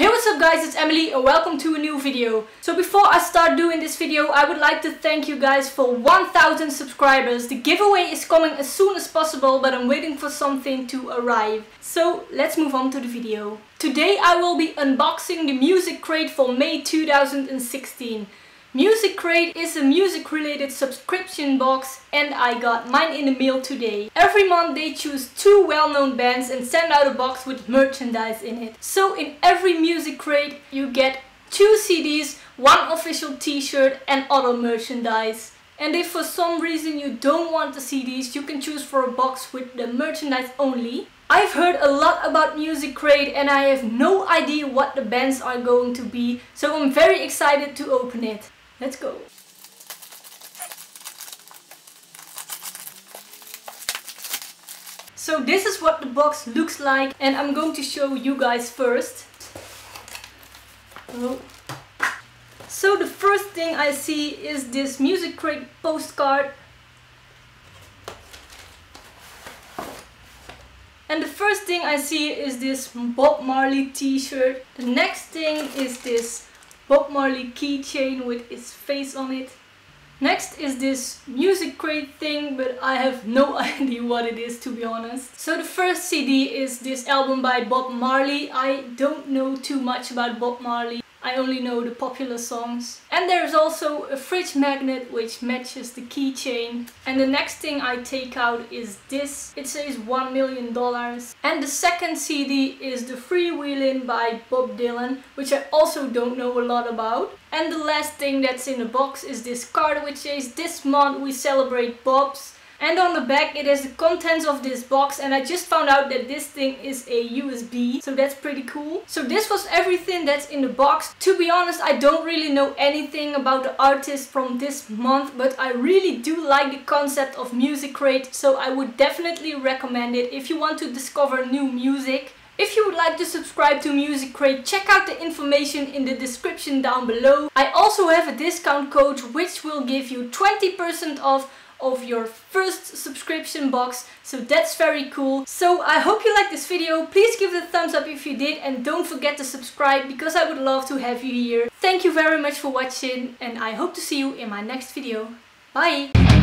Hey what's up guys, it's Emmelie and welcome to a new video. So before I start doing this video, I would like to thank you guys for 1000 subscribers. The giveaway is coming as soon as possible, but I'm waiting for something to arrive. So let's move on to the video. Today I will be unboxing the Music Crate for May 2016. Music Crate is a music related subscription box and I got mine in the mail today. Every month they choose two well-known bands and send out a box with merchandise in it. So in every Music Crate you get two CDs, one official t-shirt and other merchandise. And if for some reason you don't want the CDs, you can choose for a box with the merchandise only. I've heard a lot about Music Crate and I have no idea what the bands are going to be, so I'm very excited to open it. Let's go. So this is what the box looks like and I'm going to show you guys first. Oh. So the first thing I see is this Music Crate postcard. And the first thing I see is this Bob Marley t-shirt. The next thing is this Bob Marley keychain with his face on it. Next is this music crate thing, but I have no idea what it is to be honest. So the first CD is this album by Bob Marley. I don't know too much about Bob Marley. I only know the popular songs. And there's also a fridge magnet which matches the keychain. And the next thing I take out is this. It says $1 million. And the second CD is The Freewheelin' by Bob Dylan, which I also don't know a lot about. And the last thing that's in the box is this card which says this month we celebrate Bob's. And on the back it has the contents of this box and I just found out that this thing is a USB. So that's pretty cool. So this was everything that's in the box. To be honest, I don't really know anything about the artist from this month, but I really do like the concept of Music Crate. So I would definitely recommend it if you want to discover new music. If you would like to subscribe to Music Crate, check out the information in the description down below. I also have a discount code which will give you 20% off of your first subscription box. So that's very cool. So I hope you liked this video. Please give it a thumbs up if you did and don't forget to subscribe because I would love to have you here. Thank you very much for watching and I hope to see you in my next video. Bye!